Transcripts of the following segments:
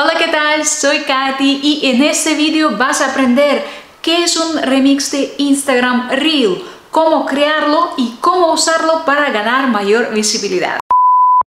Hola, ¿qué tal? Soy Katy y en este vídeo vas a aprender qué es un remix de Instagram Reel, cómo crearlo y cómo usarlo para ganar mayor visibilidad.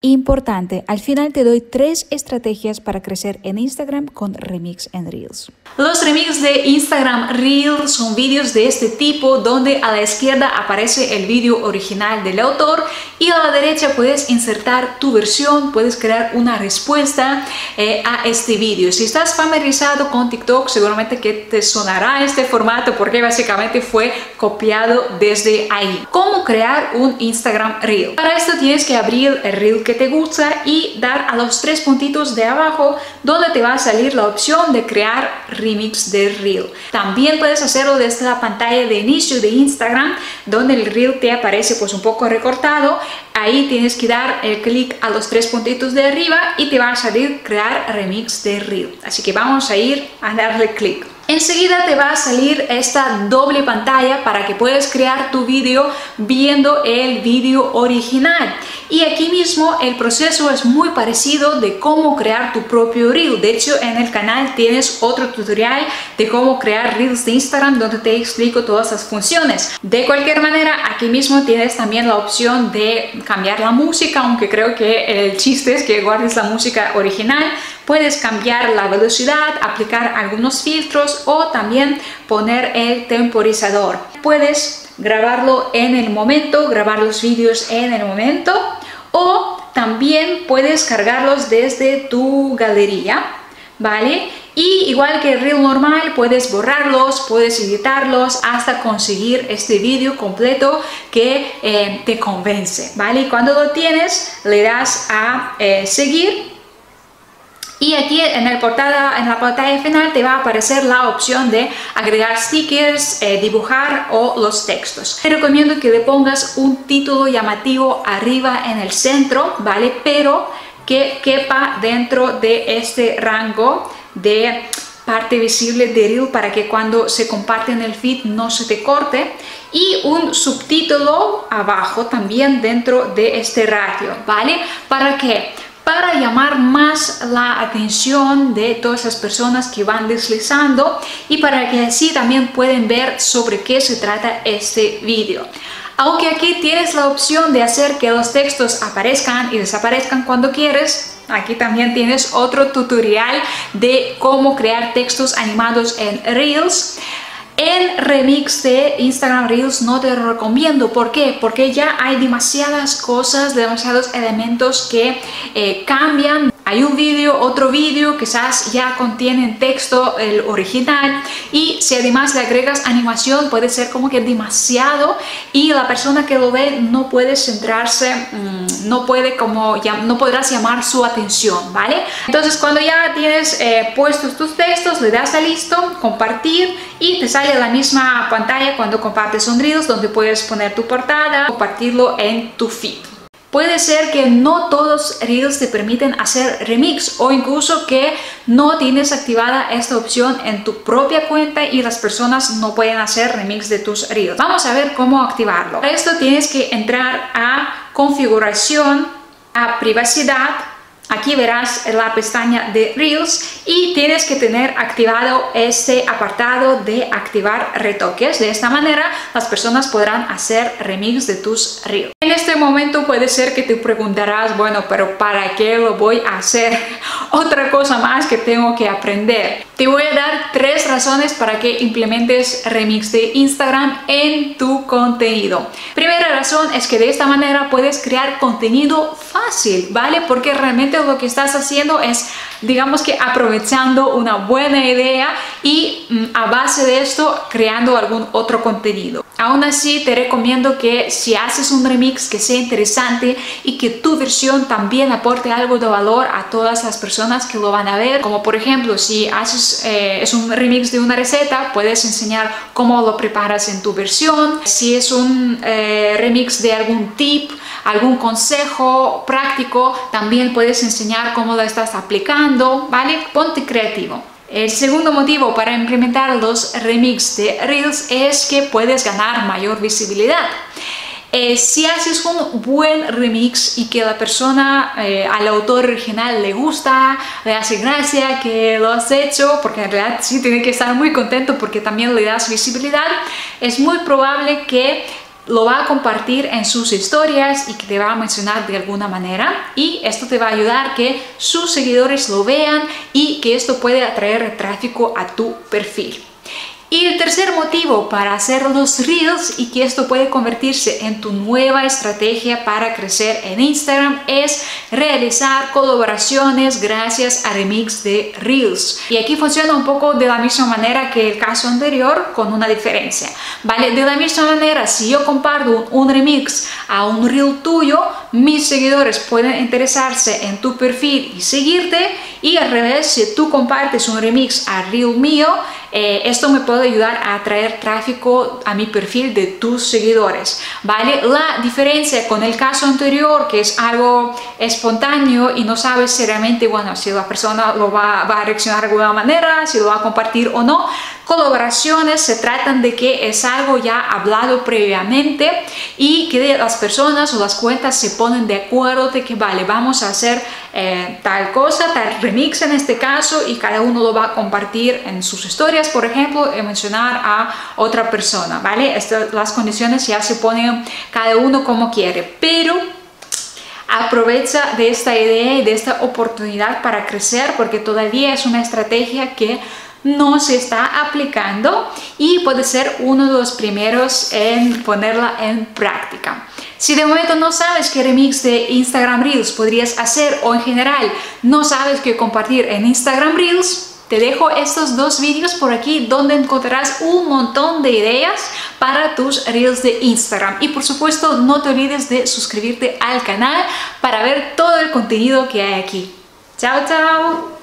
Importante, al final te doy tres estrategias para crecer en Instagram con Remix and Reels. Los remix de Instagram Reels son vídeos de este tipo donde a la izquierda aparece el vídeo original del autor y a la derecha puedes insertar tu versión, puedes crear una respuesta eh, a este vídeo. Si estás familiarizado con TikTok seguramente que te sonará este formato porque básicamente fue copiado desde ahí. ¿Cómo crear un Instagram Reel? Para esto tienes que abrir el Reel te gusta y dar a los tres puntitos de abajo donde te va a salir la opción de crear remix de reel. También puedes hacerlo desde la pantalla de inicio de Instagram donde el reel te aparece pues un poco recortado. Ahí tienes que dar el clic a los tres puntitos de arriba y te va a salir crear remix de reel. Así que vamos a ir a darle clic. Enseguida te va a salir esta doble pantalla para que puedas crear tu vídeo viendo el vídeo original. Y aquí mismo el proceso es muy parecido de cómo crear tu propio reel. De hecho, en el canal tienes otro tutorial de cómo crear reels de Instagram donde te explico todas las funciones. De cualquier manera, aquí mismo tienes también la opción de cambiar la música, aunque creo que el chiste es que guardes la música original. Puedes cambiar la velocidad, aplicar algunos filtros o también poner el temporizador. Puedes grabarlo en el momento, grabar los vídeos en el momento o también puedes cargarlos desde tu galería, ¿vale? Y igual que el reel normal, puedes borrarlos, puedes editarlos hasta conseguir este vídeo completo que eh, te convence, ¿vale? Y cuando lo tienes, le das a eh, seguir y aquí en, el portada, en la pantalla final te va a aparecer la opción de agregar stickers, eh, dibujar o los textos. Te recomiendo que le pongas un título llamativo arriba en el centro, ¿vale? Pero que quepa dentro de este rango de parte visible de Reel para que cuando se comparte en el feed no se te corte y un subtítulo abajo también dentro de este ratio, ¿vale? ¿Para qué? Para llamar más la atención de todas las personas que van deslizando y para que así también pueden ver sobre qué se trata este vídeo. Aunque aquí tienes la opción de hacer que los textos aparezcan y desaparezcan cuando quieres, aquí también tienes otro tutorial de cómo crear textos animados en Reels. El remix de Instagram Reels no te lo recomiendo. ¿Por qué? Porque ya hay demasiadas cosas, demasiados elementos que eh, cambian hay un vídeo, otro vídeo, quizás ya contienen texto, el original, y si además le agregas animación puede ser como que demasiado y la persona que lo ve no puede centrarse, mm, no puede como, ya, no podrás llamar su atención, ¿vale? Entonces cuando ya tienes eh, puestos tus textos, le das a listo, compartir y te sale la misma pantalla cuando compartes un donde puedes poner tu portada, compartirlo en tu feed. Puede ser que no todos Reels te permiten hacer remix o incluso que no tienes activada esta opción en tu propia cuenta y las personas no pueden hacer remix de tus Reels. Vamos a ver cómo activarlo. Para esto tienes que entrar a configuración, a privacidad, Aquí verás la pestaña de Reels y tienes que tener activado este apartado de activar retoques. De esta manera las personas podrán hacer remix de tus Reels. En este momento puede ser que te preguntarás, bueno, pero ¿para qué lo voy a hacer? Otra cosa más que tengo que aprender. Te voy a dar tres razones para que implementes remix de Instagram en tu contenido. Primera razón es que de esta manera puedes crear contenido fácil, ¿vale? Porque realmente lo que estás haciendo es, digamos que aprovechando una buena idea y mm, a base de esto creando algún otro contenido. Aún así te recomiendo que si haces un remix que sea interesante y que tu versión también aporte algo de valor a todas las personas que lo van a ver, como por ejemplo si haces eh, es un remix de una receta, puedes enseñar cómo lo preparas en tu versión, si es un eh, remix de algún tip, algún consejo práctico, también puedes enseñar cómo lo estás aplicando, ¿vale? Ponte creativo. El segundo motivo para implementar los remix de Reels es que puedes ganar mayor visibilidad. Eh, si haces un buen remix y que la persona, eh, al autor original le gusta, le hace gracia que lo has hecho, porque en realidad sí tiene que estar muy contento porque también le das visibilidad, es muy probable que lo va a compartir en sus historias y que te va a mencionar de alguna manera y esto te va a ayudar que sus seguidores lo vean y que esto puede atraer tráfico a tu perfil. Y el tercer motivo para hacer los Reels y que esto puede convertirse en tu nueva estrategia para crecer en Instagram es realizar colaboraciones gracias a remix de Reels. Y aquí funciona un poco de la misma manera que el caso anterior con una diferencia. ¿Vale? De la misma manera, si yo comparto un, remix a un Reel tuyo, mis seguidores pueden interesarse en tu perfil y seguirte y al revés, si tú compartes un remix a Reel mío, eh, esto me puede ayudar a atraer tráfico a mi perfil de tus seguidores, ¿vale? La diferencia con el caso anterior, que es algo espontáneo y no sabes seriamente, bueno, si la persona lo va, va a reaccionar de alguna manera, si lo va a compartir o no, colaboraciones se tratan de que es algo ya hablado previamente y que las personas o las cuentas se ponen de acuerdo de que vale, vamos a hacer eh, tal cosa, tal remix en este caso y cada uno lo va a compartir en sus historias, por ejemplo, y mencionar a otra persona, ¿vale? las condiciones ya se ponen cada uno como quiere, pero aprovecha de esta idea y de esta oportunidad para crecer porque todavía es una estrategia que no se está aplicando y puede ser uno de los primeros en ponerla en práctica. Si de momento no sabes qué remix de Instagram Reels podrías hacer o en general no sabes qué compartir en Instagram Reels, te dejo estos dos vídeos por aquí donde encontrarás un montón de ideas para tus Reels de Instagram. Y por supuesto no te olvides de suscribirte al canal para ver todo el contenido que hay aquí. ¡Chao, chao!